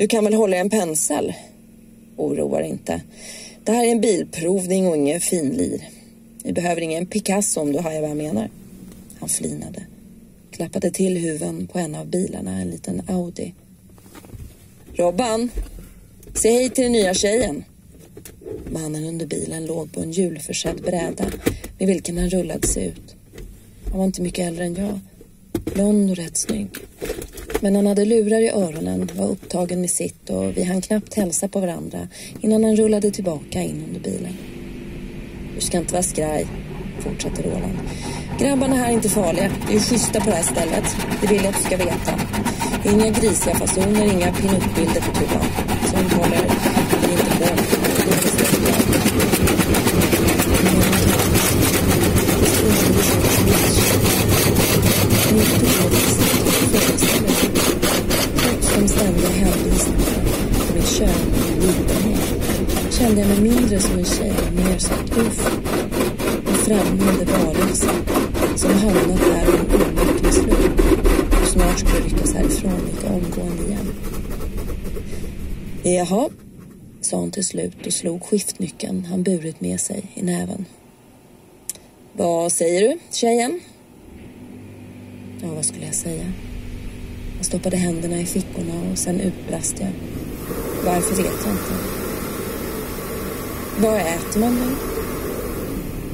Du kan väl hålla en pensel? Oroar inte. Det här är en bilprovning och ingen finlir. Vi behöver ingen Picasso om du har vad jag menar. Han flinade. Klappade till huven på en av bilarna, en liten Audi. Robban! Säg hej till den nya tjejen. Mannen under bilen låg på en hjulförsedd bräda med vilken han rullade sig ut. Han var inte mycket äldre än jag. Blond och rätt snygg. Men han hade lurar i öronen, var upptagen med sitt och vi hann knappt hälsa på varandra innan han rullade tillbaka in under bilen. Du ska inte vara skraj, fortsatte Roland. Grabbarna här är inte farliga. Vi är schyssta på det här stället. Det vill jag att du ska veta. Inga grisiga fasoner, inga pinupbilder för på tuban. Sånt håller vi inte på med. Trots de ständiga hänvisningarna till mitt kön och litenhet kände jag mig mindre som en tjej och mer som ett offer. En främmande varelse som hamnat där av en olycklig slump och snart skulle ryckas härifrån lika omgående igen. Jaha, sa hon till slut och slog skiftnyckeln han burit med sig i näven. Vad säger du, tjejen? Ja, vad skulle jag säga? Jag stoppade händerna i fickorna och sen utbrast jag. Varför vet jag inte. Vad äter man nu?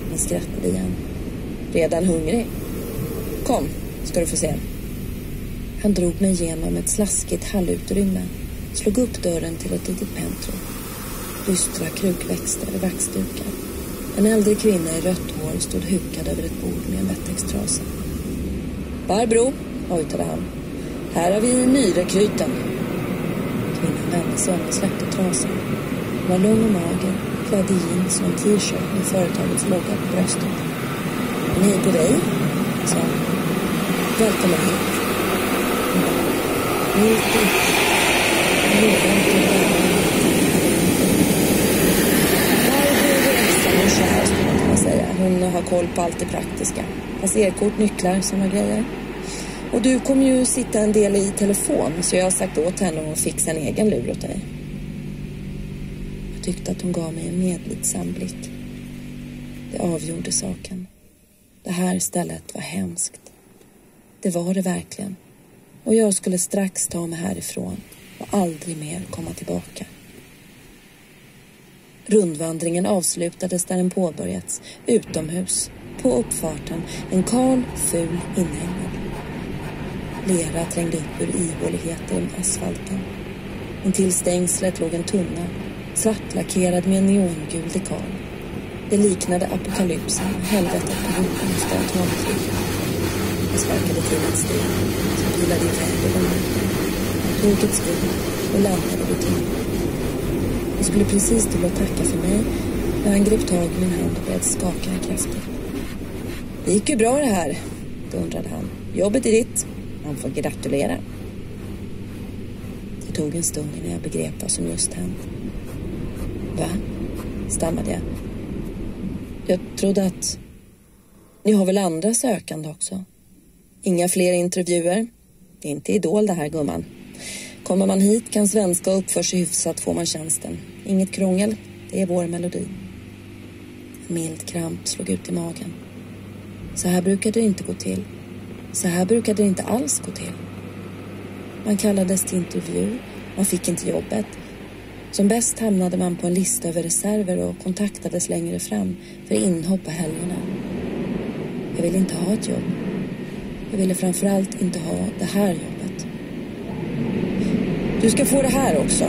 Han skrattade igen. Redan hungrig? Kom, ska du få se. Han drog mig genom ett slaskigt hallutrymme, slog upp dörren till ett litet pentro. Dystra krukväxter i vaxdukar. En äldre kvinna i rött hår stod hukad över ett bord med en wettextrasa. Barbro, hojtade han. Här har vi nyrekryten. Kvinnan vände sig om och släppte trasan. Hon var lugn och mager, klädd i jeans och en t-shirt med företagets logga på bröstet. Men hej på dig, sa han. Välkommen hit. är i. kan man säga. Hon har koll på allt det praktiska. Passerkort, nycklar, sådana grejer. Och du kommer ju sitta en del i telefon så jag har sagt åt henne att fixa en egen lur åt dig. Tyckte att hon gav mig en medlidsam blick. Det avgjorde saken. Det här stället var hemskt. Det var det verkligen. Och jag skulle strax ta mig härifrån och aldrig mer komma tillbaka. Rundvandringen avslutades där den påbörjats, utomhus, på uppfarten, en kal, ful inhägnad. Lera trängde upp ur ihåligheter i asfalten. Intill stängslet låg en tunna, svartlackerad med en neongul dekal. Det liknade apokalypsen, helvetet på jorden efter atomkriget. Jag sparkade till en sten som pilade iväg över marken. ett stod och landade vid timmen. Jag skulle precis till att tacka för mig när han grep tag i min hand och började skaka kraftigt. Det gick ju bra det här, dundrade han. Jobbet är ditt. Man får gratulera. Det tog en stund innan jag begrep vad som just hänt. Va? stammade jag. Jag trodde att... Ni har väl andra sökande också? Inga fler intervjuer? Det är inte Idol det här, gumman. Kommer man hit kan svenska och uppför sig hyfsat får man tjänsten. Inget krångel, det är vår melodi. En mild kramp slog ut i magen. Så här brukade det inte gå till. Så här brukade det inte alls gå till. Man kallades till intervju, man fick inte jobbet. Som bäst hamnade man på en lista över reserver och kontaktades längre fram för inhopp på helgerna. Jag ville inte ha ett jobb. Jag ville framförallt inte ha det här jobbet. Du ska få det här också.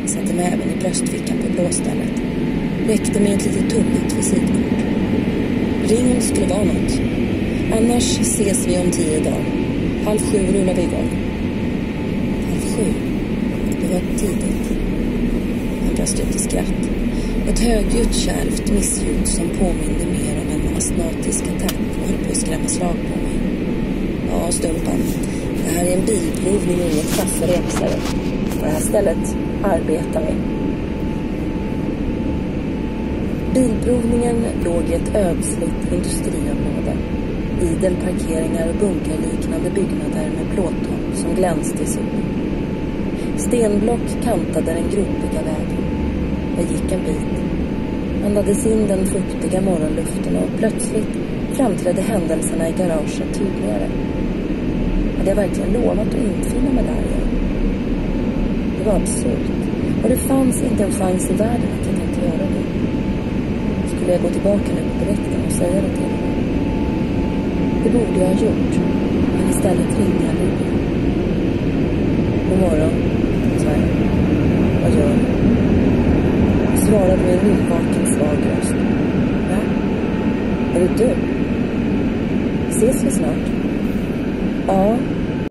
Jag satte näven i bröstfickan på blåstället. Räckte med ett litet tunnigt visitkort. Ring om det skulle vara något. Annars ses vi om tio dagar. Halv sju rullar vi igång. Halv sju? Det var tidigt. Brast ut i skratt. Ett högljutt kärvt missljud som påminde mer om en astmatisk attack och höll på att skrämma slag på mig. Ja, Stumpan. Det här är en bilprovning och inget kafferep, På det här stället arbetar vi. Bilprovningen låg i ett ödsligt industriområde. Idel parkeringar och bunkerliknande byggnader med plåttak som glänste i solen. Stenblock kantade den gropiga vägen. Jag gick en bit. Andades in den fuktiga morgonluften och plötsligt framträdde händelserna i garaget tydligare. Hade jag verkligen lovat att infinna mig där igen? Det var absurt. Och det fanns inte en chans i världen att jag tänkte göra det. Skulle jag gå tillbaka nu på direkten och säga det till honom? Det borde jag ha gjort. Men istället ringde jag Lilly. God morgon, svarade med en nyvaken svag röst. Va? Är det du? Ses vi snart? Ja,